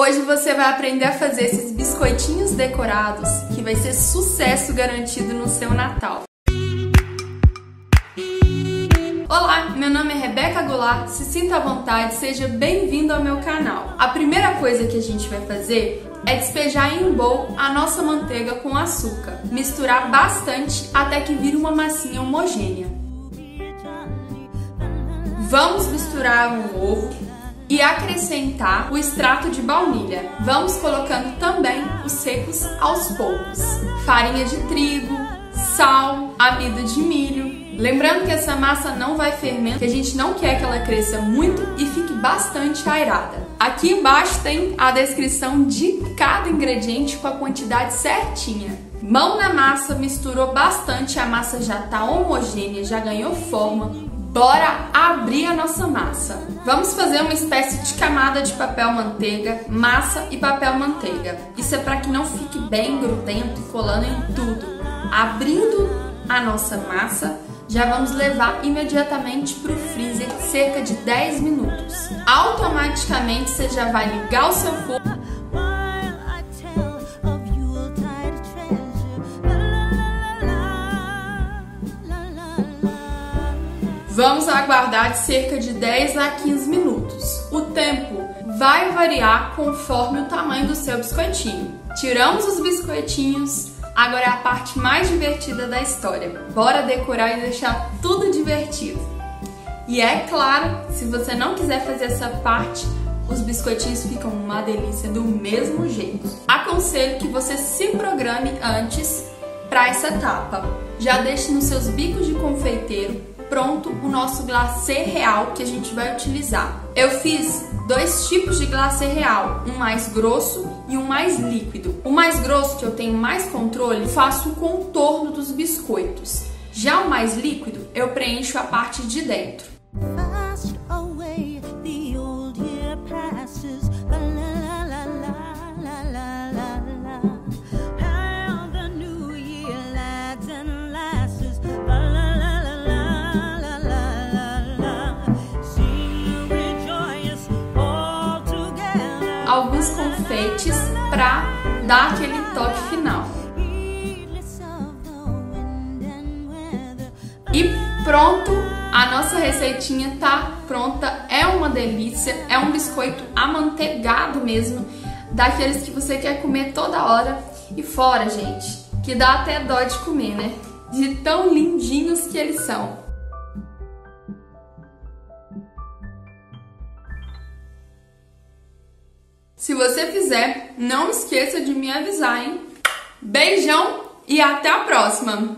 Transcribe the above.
Hoje você vai aprender a fazer esses biscoitinhos decorados que vai ser sucesso garantido no seu Natal. Olá, meu nome é Rebeca Goulart, se sinta à vontade, seja bem-vindo ao meu canal. A primeira coisa que a gente vai fazer é despejar em um bowl a nossa manteiga com açúcar. Misturar bastante até que vire uma massinha homogênea. Vamos misturar o ovo e acrescentar o extrato de baunilha. Vamos colocando também os secos aos poucos. Farinha de trigo, sal, amido de milho. Lembrando que essa massa não vai fermentar, que a gente não quer que ela cresça muito e fique bastante airada. Aqui embaixo tem a descrição de cada ingrediente com a quantidade certinha. Mão na massa, misturou bastante, a massa já está homogênea, já ganhou forma. Bora abrir a nossa massa. Vamos fazer uma espécie de camada de papel manteiga, massa e papel manteiga. Isso é para que não fique bem grudento e colando em tudo. Abrindo a nossa massa, já vamos levar imediatamente para o freezer cerca de 10 minutos. Automaticamente você já vai ligar o seu forno Vamos aguardar de cerca de 10 a 15 minutos. O tempo vai variar conforme o tamanho do seu biscoitinho. Tiramos os biscoitinhos, Agora é a parte mais divertida da história. Bora decorar e deixar tudo divertido. E é claro, se você não quiser fazer essa parte, os biscoitinhos ficam uma delícia do mesmo jeito. Aconselho que você se programe antes para essa etapa. Já deixe nos seus bicos de confeiteiro pronto o nosso glacê real que a gente vai utilizar. Eu fiz dois tipos de glacê real, um mais grosso e um mais líquido. O mais grosso, que eu tenho mais controle, faço o contorno dos biscoitos. Já o mais líquido, eu preencho a parte de dentro. Confeites para dar aquele toque final. E pronto, a nossa receitinha tá pronta. É uma delícia, é um biscoito amanteigado mesmo, daqueles que você quer comer toda hora. E fora, gente, que dá até dó de comer, né? De tão lindinhos que eles são. Se você fizer, não esqueça de me avisar, hein? Beijão e até a próxima!